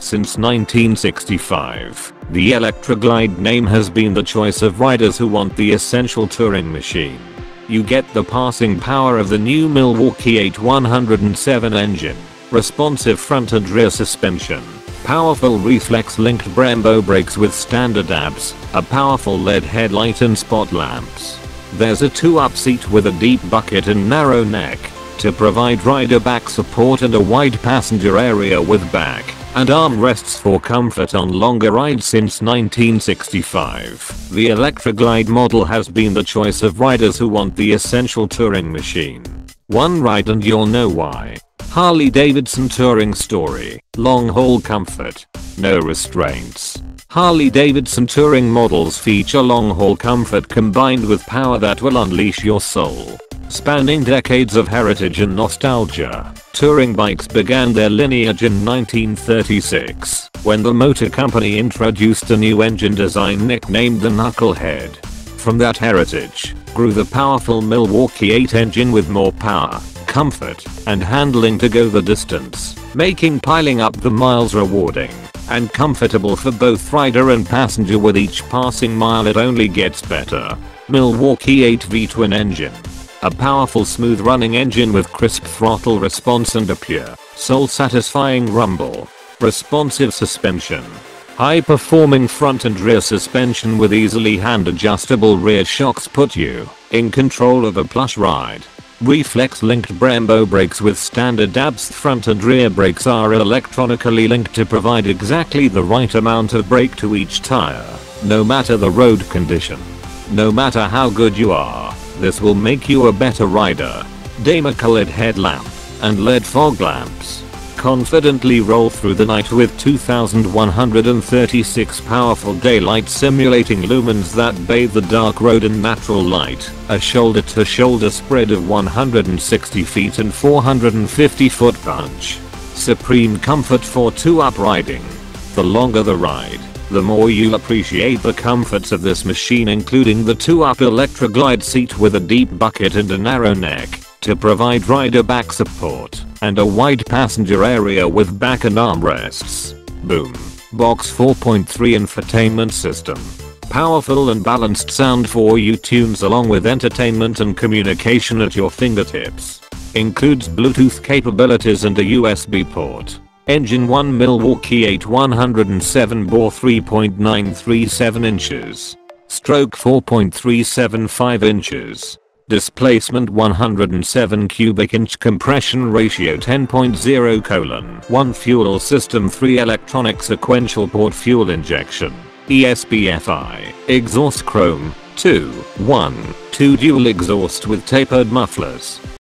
Since 1965, the Electra Glide name has been the choice of riders who want the essential touring machine. You get the passing power of the new Milwaukee 8107 engine, responsive front and rear suspension, powerful reflex-linked Brembo brakes with standard ABS, a powerful LED headlight and spot lamps. There's a 2-up seat with a deep bucket and narrow neck to provide rider back support and a wide passenger area with back and armrests for comfort on longer rides since 1965. The Electra Glide model has been the choice of riders who want the essential touring machine. One ride and you'll know why. Harley Davidson Touring Story, long haul comfort, no restraints. Harley Davidson touring models feature long haul comfort combined with power that will unleash your soul. Spanning decades of heritage and nostalgia, touring bikes began their lineage in 1936 when the motor company introduced a new engine design nicknamed the Knucklehead. From that heritage grew the powerful Milwaukee 8 engine with more power, comfort, and handling to go the distance, making piling up the miles rewarding and comfortable for both rider and passenger with each passing mile it only gets better. Milwaukee 8 V-twin engine a powerful smooth running engine with crisp throttle response and a pure, soul-satisfying rumble. Responsive suspension. High performing front and rear suspension with easily hand adjustable rear shocks put you in control of a plush ride. Reflex linked Brembo brakes with standard ABS front and rear brakes are electronically linked to provide exactly the right amount of brake to each tire, no matter the road condition. No matter how good you are, this will make you a better rider. Daymaker LED headlamp and LED fog lamps confidently roll through the night with 2136 powerful daylight simulating lumens that bathe the dark road in natural light, a shoulder to shoulder spread of 160 feet and 450 foot punch. Supreme comfort for 2 up riding. The longer the ride, the more you'll appreciate the comforts of this machine including the 2-up Electra Glide seat with a deep bucket and a narrow neck to provide rider back support and a wide passenger area with back and armrests. Boom. Box 4.3 infotainment system. Powerful and balanced sound for you tunes along with entertainment and communication at your fingertips. Includes Bluetooth capabilities and a USB port. Engine 1 Milwaukee 8 107 bore 3.937 inches. Stroke 4.375 inches. Displacement 107 cubic inch compression ratio 10.0 colon. 1 fuel system 3 electronic sequential port fuel injection. ESPFI exhaust chrome 2 1 2 dual exhaust with tapered mufflers